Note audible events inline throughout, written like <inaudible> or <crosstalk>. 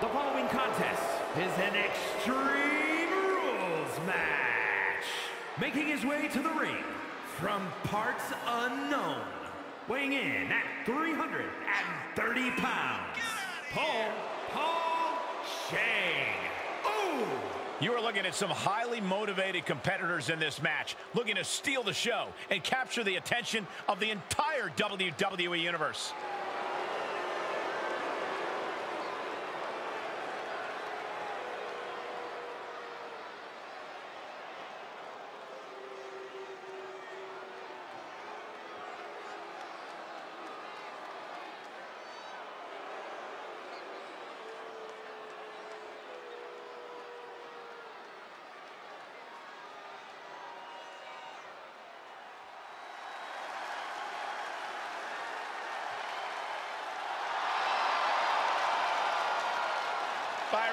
The following contest is an Extreme Rules match. Making his way to the ring from parts unknown, weighing in at 330 pounds, Paul, Paul Shane. Ooh! You are looking at some highly motivated competitors in this match, looking to steal the show and capture the attention of the entire WWE Universe.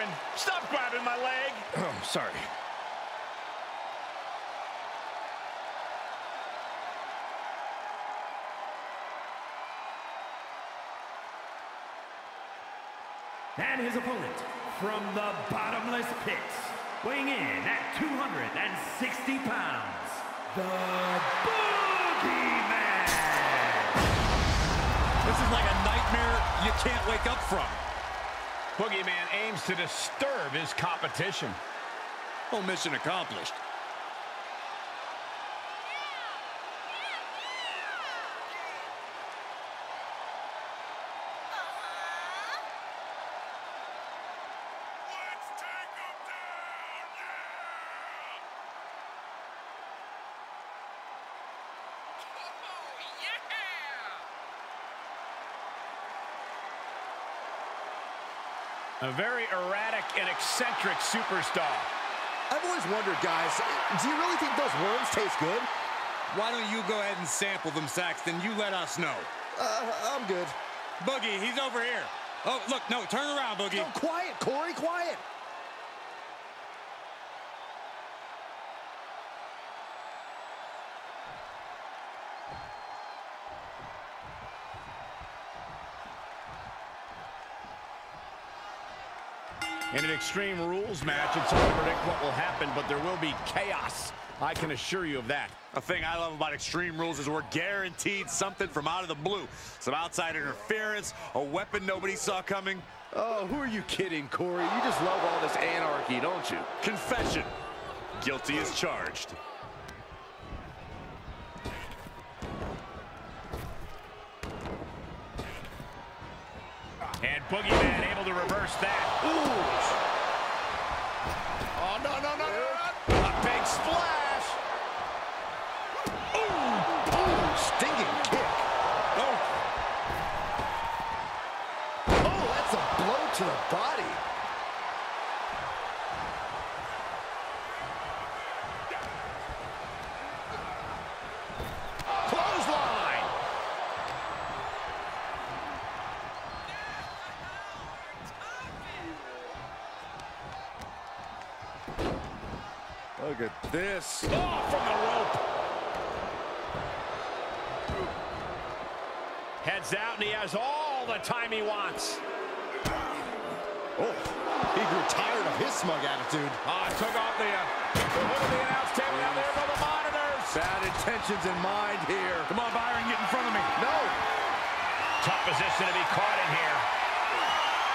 Byron, stop grabbing my leg. <clears throat> Oh, sorry. And his opponent from the bottomless pits, weighing in at 260 pounds, the Boogeyman. This is like a nightmare you can't wake up from. Boogeyman aims to disturb his competition. Well, mission accomplished. A very erratic and eccentric superstar. I've always wondered, guys, do you really think those worms taste good? Why don't you go ahead and sample them, Saxton? You let us know. Uh, I'm good. Boogie, he's over here. Oh, look, no, turn around, Boogie. No, quiet, Corey, quiet. In an Extreme Rules match, it's hard to predict what will happen, but there will be chaos. I can assure you of that. The thing I love about Extreme Rules is we're guaranteed something from out of the blue. Some outside interference, a weapon nobody saw coming. Oh, who are you kidding, Corey? You just love all this anarchy, don't you? Confession. Guilty as charged. Boogeyman able to reverse that. Ooh. Oh, no, no, no, no, no. A big splash. Ooh, stinging kick. Oh, Oh, that's a blow to the body. Look at this. Oh, from the rope. Heads out, and he has all the time he wants. Oh, he grew tired of his smug attitude. Ah, took off the, uh, the hood of the announce table down there for the monitors. Bad intentions in mind here. Come on, Byron, get in front of me. No. Tough position to be caught in here.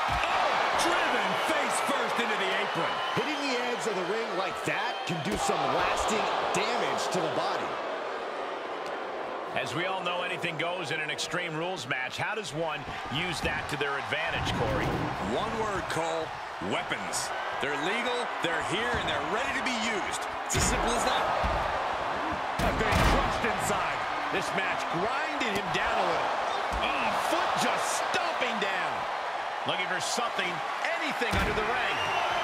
oh, driven face first into the apron. Hitting the edge of the ring like that can do some lasting damage to the body. As we all know, anything goes in an Extreme Rules match. How does one use that to their advantage, Corey? One word, Cole. Weapons. They're legal, they're here, and they're ready to be used. It's as simple as that. Being crushed inside. This match grinded him down a little. Oh, foot just stomping down. Looking for something, anything under the ring.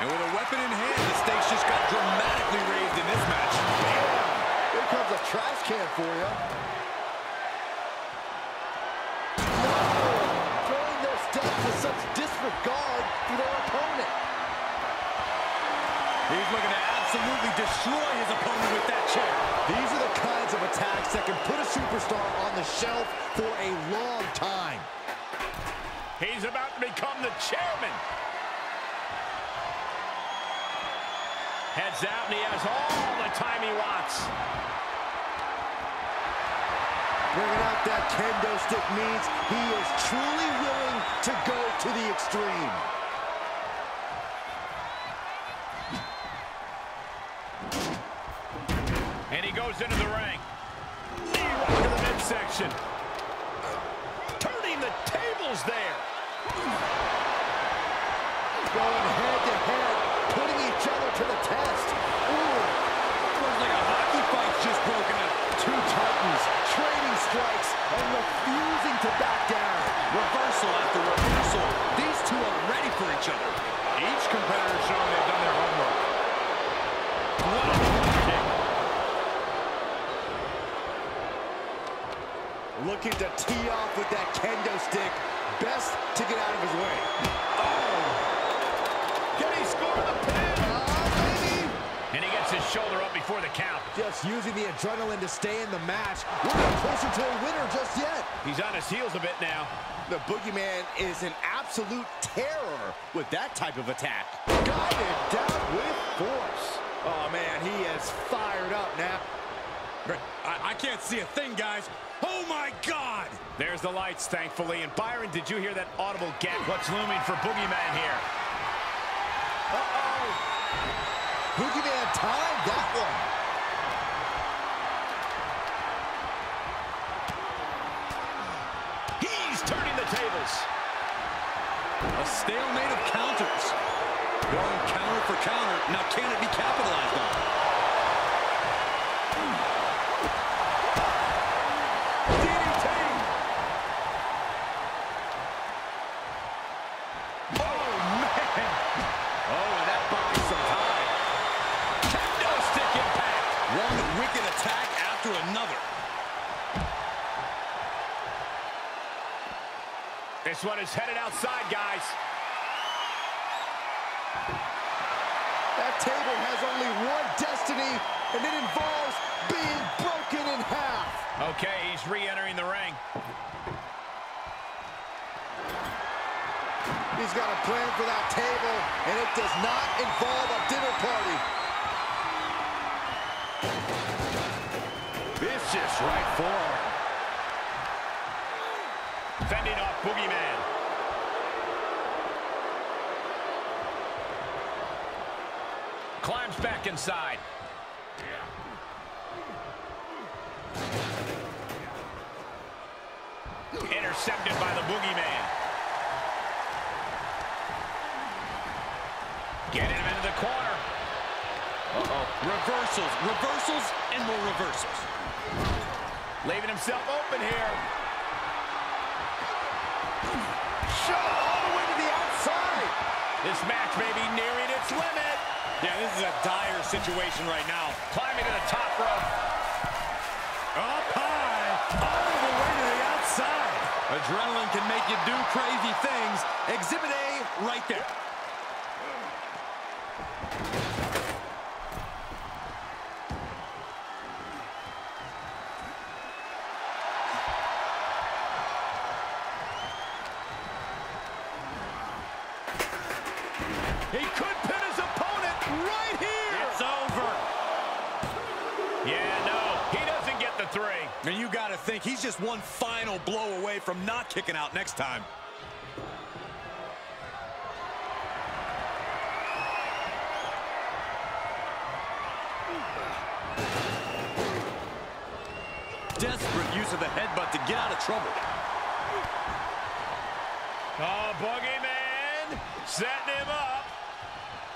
And with a weapon in hand, the stakes just got dramatically raised in this match. Here comes a trash can for you. No! Throwing their stuff with such disregard for their opponent. He's looking to absolutely destroy his opponent with that chair. These are the kinds of attacks that can put a superstar on the shelf for a long time. He's about to become the chairman. Heads out, and he has all the time he wants. Bringing out that kendo stick means he is truly willing to go to the extreme. And he goes into the ring. Knee right to the midsection. Turning the tables there. Going head to head, putting each other to the test. Ooh. Looks like a hockey fight's just broken out. Two titans trading strikes and refusing to back down. Reversal after reversal. These two are ready for each other. Each competitor showing they've done their homework. What a kick. Looking to tee off with that kendo stick. Best to get out of his way. Oh! Can he score the pin? Ah, baby! And he gets his shoulder up before the count. Just using the adrenaline to stay in the match. We're not closer to a winner just yet. He's on his heels a bit now. The Boogeyman is an absolute terror with that type of attack. Guided down with force. Oh, man, he is fired up now. I, I can't see a thing, guys. Oh, my God! There's the lights, thankfully. And Byron, did you hear that audible gap? What's looming for Boogeyman here? Uh-oh. Boogeyman timed that one. He's turning the tables. A stalemate of counters. Going counter for counter. Now, can it be capitalized on? DDT. Oh, man. Oh, and that buys some time. Kendo stick impact. One wicked attack after another. This one is headed outside, guys. That table has only one destiny, and it involves being broken in half. Okay, he's re-entering the ring. He's got a plan for that table, and it does not involve a dinner party. Vicious right forearm. Fending off Boogeyman. Climbs back inside. Intercepted by the Boogeyman. Getting him into the corner. Uh-oh. Reversals, reversals, and more reversals. Leaving himself open here. Shot all the way to the outside. This match may be nearing its limit. Yeah, this is a dire situation right now. Climbing to the top rope. Up high, all the way to the outside. Adrenaline can make you do crazy things. Exhibit A right there. He could pin his opponent right here. It's over. Yeah, no, he doesn't get the three. And you got to think he's just one final blow away from not kicking out next time. Desperate use of the headbutt to get out of trouble. Oh, Boogeyman setting him up.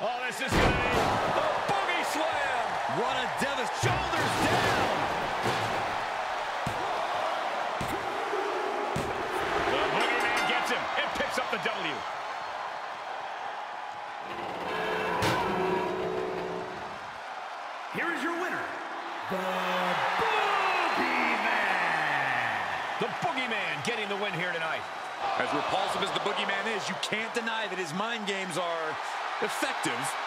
Oh, this is going to be the Boogie Slam. What a devastating... Shoulders down. The boogie Boogeyman gets him and picks up the W. Here is your winner, the Boogeyman. The Boogeyman getting the win here tonight. As repulsive as the boogeyman is, you can't deny that his mind games are effective